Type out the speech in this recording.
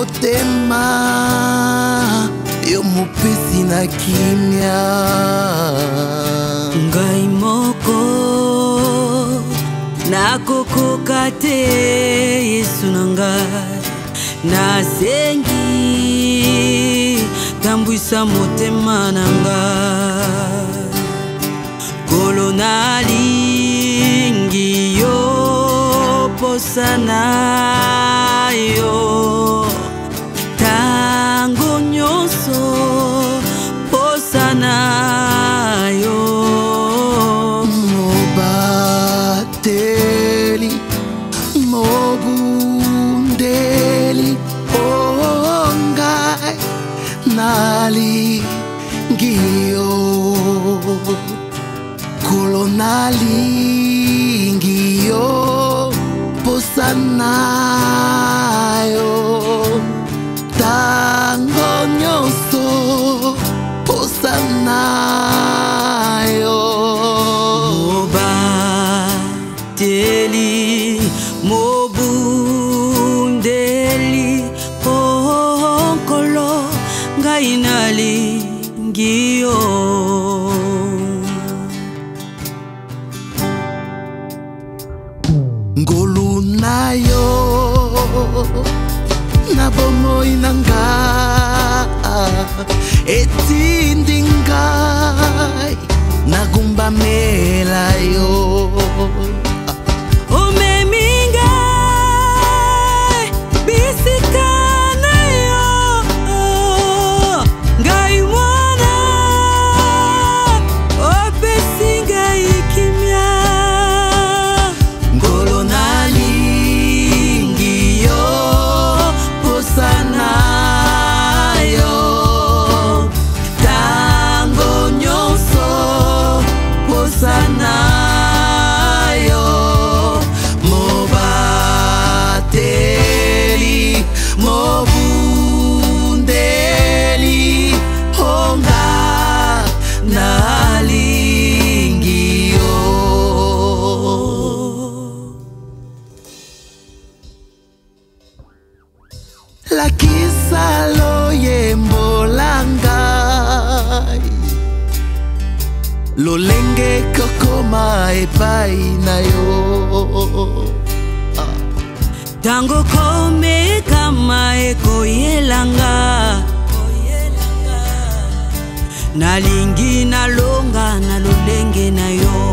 motema yo mopesi na kimia ngai moko nakokoka te yesu na ngai nasengi tambwisa motema na ngai kolo nalingi yo posa na yo mobundeli mobundeli po nkolo ngai nalingi yo ngolu na yo na bomoi na nga etindi ngai nagumbamela lalo yembola ngai lolenge kokoma epai na yo ntango komekama ekoyelanga nalingi nalonga na lolenge na yo